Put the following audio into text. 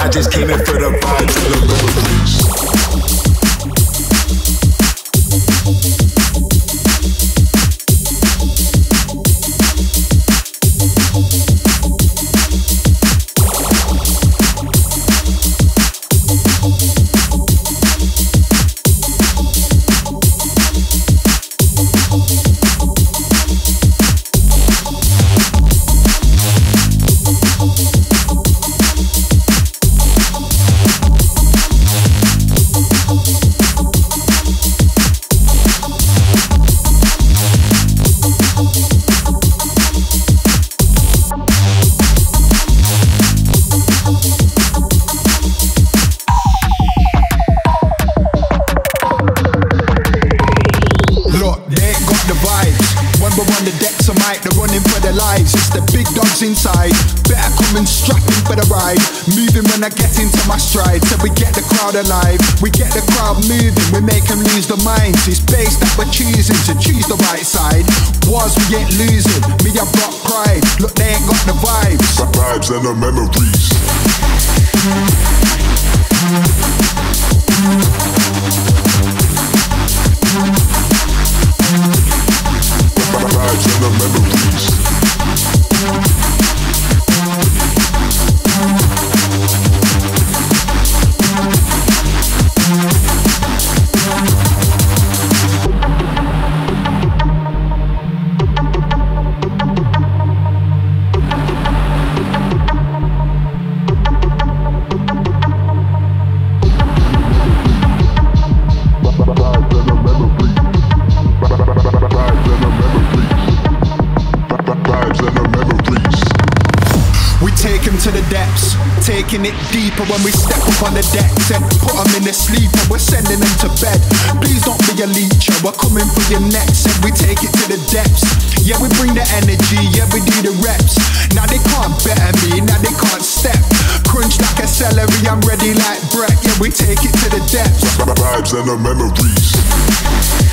I just came in for the vibes and the memories. When we're on the decks of mic, they're running for their lives. It's the big dogs inside. Better come and strap in for the ride. Moving when I get into my stride. So we get the crowd alive. We get the crowd moving. We make them lose their minds. It's bass that we're choosing to choose the right side. Wars we ain't losing. Me, I brought pride. Look, they ain't got the vibes. The Vibes and the memories. We take them to the depths, taking it deeper when we step up on the decks and put them in the sleeper. We're sending them to bed. Please don't be a leecher, we're coming for your necks and we take it to the depths. Yeah, we bring the energy, yeah, we do the reps. Now they can't better me, now they can't step. Crunch like a celery, I'm ready like Brett. Yeah, we take it to the depths. Vibes and the memories.